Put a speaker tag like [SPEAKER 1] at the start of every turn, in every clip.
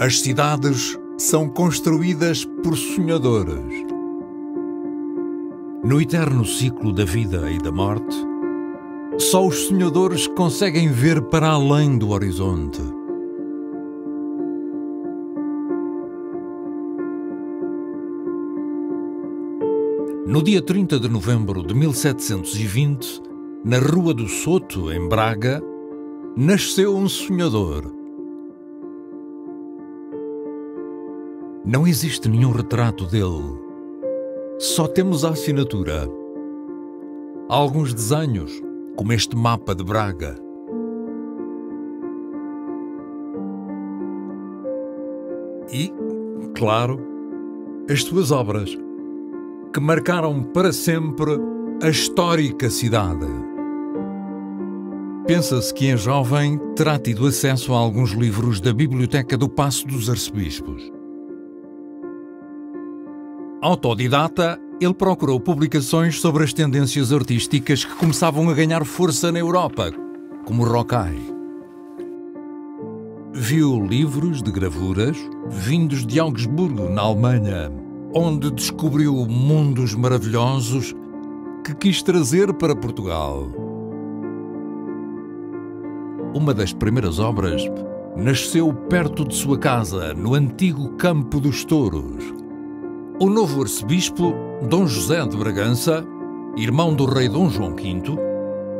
[SPEAKER 1] As cidades são construídas por sonhadores. No eterno ciclo da vida e da morte, só os sonhadores conseguem ver para além do horizonte. No dia 30 de novembro de 1720, na Rua do Soto, em Braga, nasceu um sonhador. Não existe nenhum retrato dele. Só temos a assinatura. Alguns desenhos, como este mapa de Braga. E, claro, as suas obras, que marcaram para sempre a histórica cidade. Pensa-se que em jovem terá tido acesso a alguns livros da Biblioteca do Paço dos Arcebispos. Autodidata, ele procurou publicações sobre as tendências artísticas que começavam a ganhar força na Europa, como o Rockay. Viu livros de gravuras vindos de Augsburgo, na Alemanha, onde descobriu mundos maravilhosos que quis trazer para Portugal. Uma das primeiras obras nasceu perto de sua casa, no antigo Campo dos Touros. O novo arcebispo, Dom José de Bragança, irmão do rei Dom João V,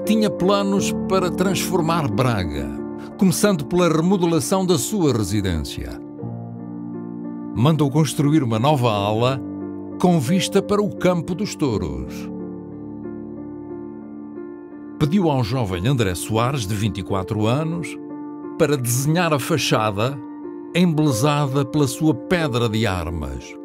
[SPEAKER 1] tinha planos para transformar Braga, começando pela remodelação da sua residência. Mandou construir uma nova ala com vista para o Campo dos Touros. Pediu ao jovem André Soares, de 24 anos, para desenhar a fachada embelezada pela sua pedra de armas.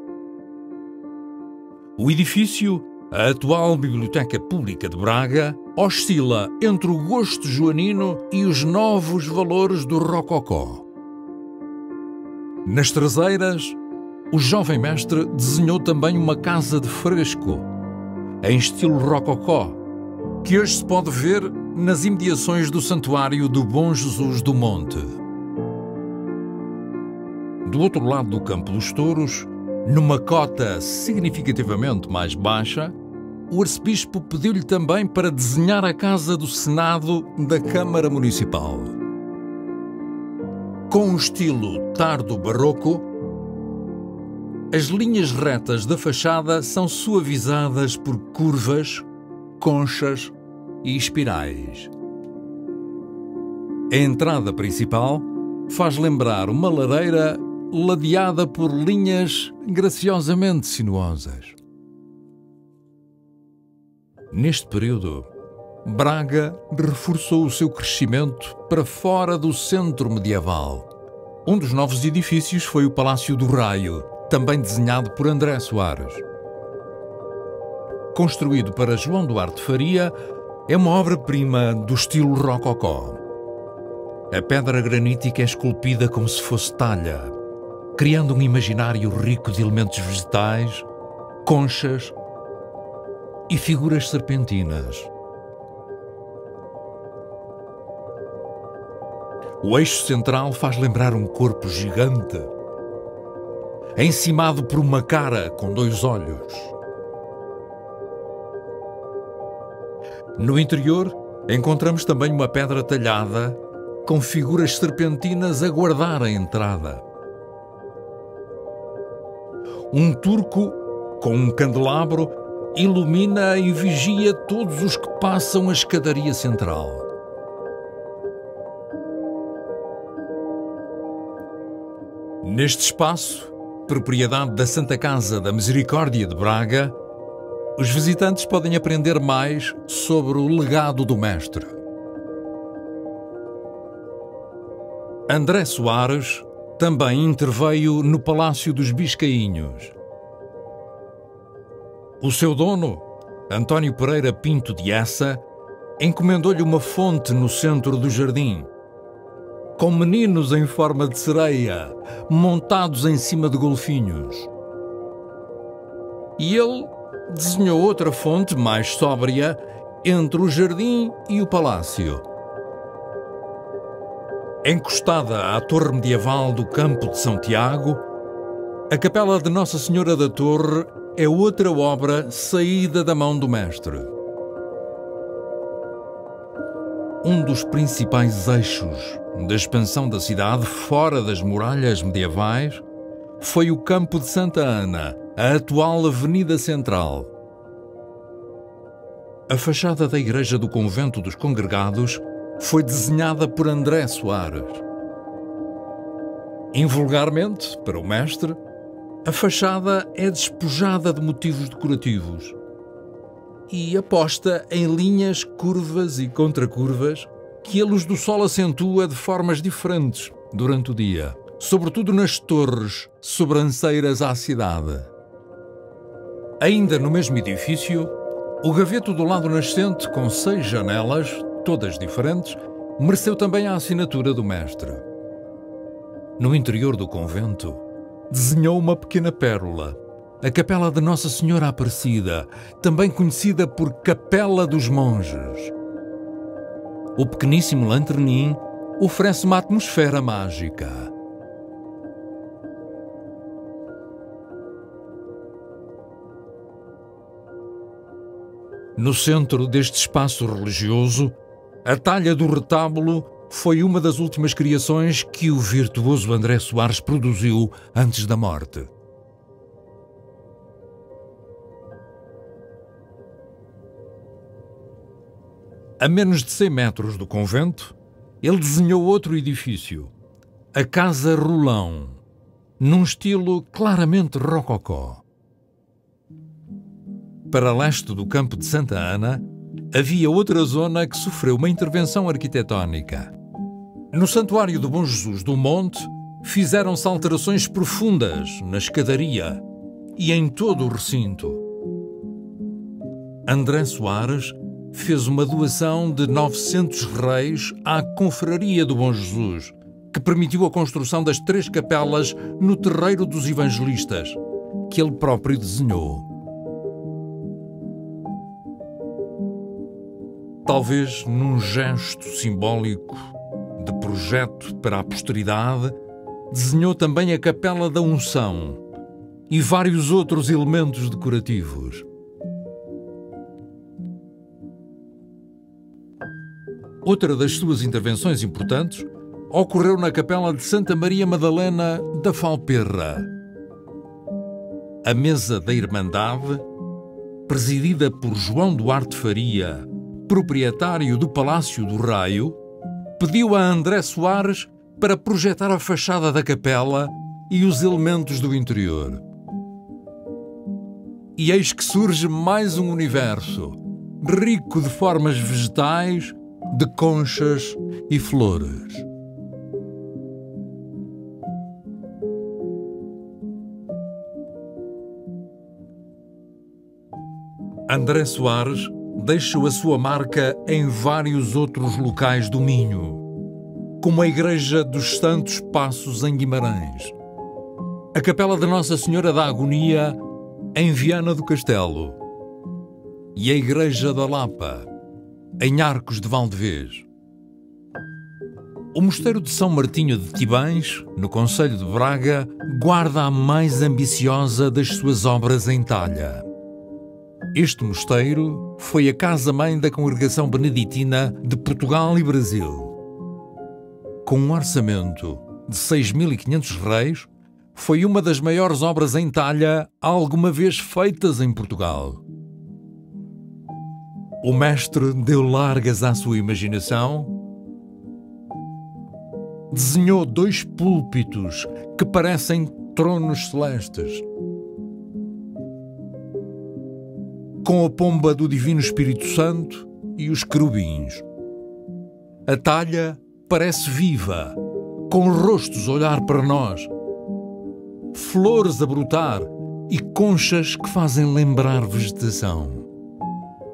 [SPEAKER 1] O edifício, a atual Biblioteca Pública de Braga, oscila entre o gosto joanino e os novos valores do rococó. Nas traseiras, o jovem mestre desenhou também uma casa de fresco, em estilo rococó, que hoje se pode ver nas imediações do Santuário do Bom Jesus do Monte. Do outro lado do Campo dos Touros, numa cota significativamente mais baixa, o arcebispo pediu-lhe também para desenhar a casa do Senado da Câmara Municipal. Com um estilo tardo-barroco, as linhas retas da fachada são suavizadas por curvas, conchas e espirais. A entrada principal faz lembrar uma lareira ladeada por linhas graciosamente sinuosas. Neste período, Braga reforçou o seu crescimento para fora do centro medieval. Um dos novos edifícios foi o Palácio do Raio, também desenhado por André Soares. Construído para João Duarte Faria, é uma obra-prima do estilo rococó. A pedra granítica é esculpida como se fosse talha, criando um imaginário rico de elementos vegetais, conchas e figuras serpentinas. O eixo central faz lembrar um corpo gigante, encimado por uma cara com dois olhos. No interior, encontramos também uma pedra talhada com figuras serpentinas a guardar a entrada. Um turco com um candelabro ilumina e vigia todos os que passam a escadaria central. Neste espaço, propriedade da Santa Casa da Misericórdia de Braga, os visitantes podem aprender mais sobre o legado do mestre. André Soares também interveio no Palácio dos Biscainhos. O seu dono, António Pereira Pinto de Essa, encomendou-lhe uma fonte no centro do jardim, com meninos em forma de sereia, montados em cima de golfinhos. E ele desenhou outra fonte mais sóbria entre o jardim e o palácio. Encostada à torre medieval do Campo de São Tiago, a Capela de Nossa Senhora da Torre é outra obra saída da mão do mestre. Um dos principais eixos da expansão da cidade fora das muralhas medievais foi o Campo de Santa Ana, a atual Avenida Central. A fachada da igreja do Convento dos Congregados foi desenhada por André Soares. Invulgarmente, para o mestre, a fachada é despojada de motivos decorativos e aposta em linhas, curvas e contracurvas que a luz do sol acentua de formas diferentes durante o dia, sobretudo nas torres sobranceiras à cidade. Ainda no mesmo edifício, o gaveto do lado nascente, com seis janelas, todas diferentes, mereceu também a assinatura do mestre. No interior do convento, desenhou uma pequena pérola, a Capela de Nossa Senhora Aparecida, também conhecida por Capela dos Monges. O pequeníssimo lanternim oferece uma atmosfera mágica. No centro deste espaço religioso, a talha do retábulo foi uma das últimas criações que o virtuoso André Soares produziu antes da morte. A menos de 100 metros do convento, ele desenhou outro edifício, a Casa Rolão, num estilo claramente rococó. Para leste do campo de Santa Ana, havia outra zona que sofreu uma intervenção arquitetónica. No Santuário do Bom Jesus do Monte, fizeram-se alterações profundas na escadaria e em todo o recinto. André Soares fez uma doação de 900 reis à Confraria do Bom Jesus, que permitiu a construção das três capelas no Terreiro dos Evangelistas, que ele próprio desenhou. Talvez num gesto simbólico de projeto para a posteridade, desenhou também a Capela da Unção e vários outros elementos decorativos. Outra das suas intervenções importantes ocorreu na Capela de Santa Maria Madalena da Falperra. A Mesa da Irmandade, presidida por João Duarte Faria, proprietário do Palácio do Raio, pediu a André Soares para projetar a fachada da capela e os elementos do interior. E eis que surge mais um universo, rico de formas vegetais, de conchas e flores. André Soares deixou a sua marca em vários outros locais do Minho, como a Igreja dos Santos Passos em Guimarães, a Capela de Nossa Senhora da Agonia em Viana do Castelo e a Igreja da Lapa em Arcos de Valdevez. O Mosteiro de São Martinho de Tibães, no Conselho de Braga, guarda a mais ambiciosa das suas obras em talha. Este mosteiro foi a casa-mãe da Congregação Beneditina de Portugal e Brasil. Com um orçamento de 6.500 reis, foi uma das maiores obras em talha alguma vez feitas em Portugal. O mestre deu largas à sua imaginação. Desenhou dois púlpitos que parecem tronos celestes. Com a pomba do Divino Espírito Santo e os querubins. A talha parece viva, com rostos a olhar para nós, flores a brotar e conchas que fazem lembrar vegetação.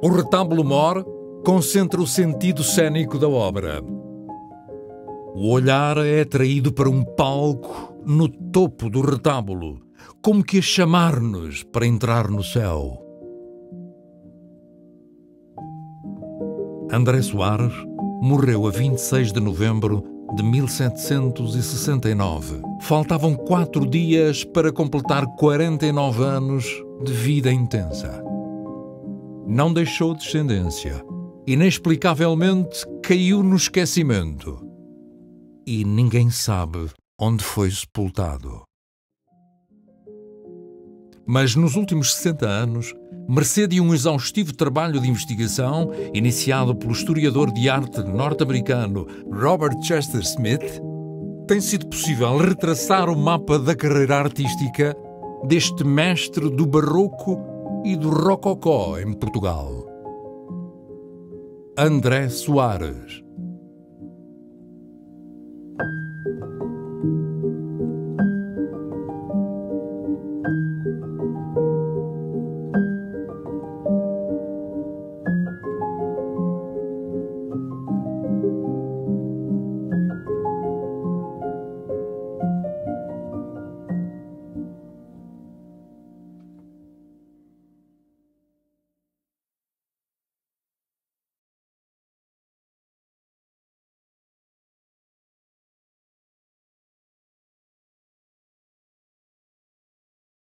[SPEAKER 1] O retábulo mor concentra o sentido cênico da obra. O olhar é atraído para um palco no topo do retábulo, como que a chamar-nos para entrar no céu. André Soares morreu a 26 de novembro de 1769. Faltavam quatro dias para completar 49 anos de vida intensa. Não deixou descendência. Inexplicavelmente caiu no esquecimento. E ninguém sabe onde foi sepultado. Mas nos últimos 60 anos, mercê de um exaustivo trabalho de investigação iniciado pelo historiador de arte norte-americano Robert Chester Smith, tem sido possível retraçar o mapa da carreira artística deste mestre do barroco e do rococó em Portugal. André Soares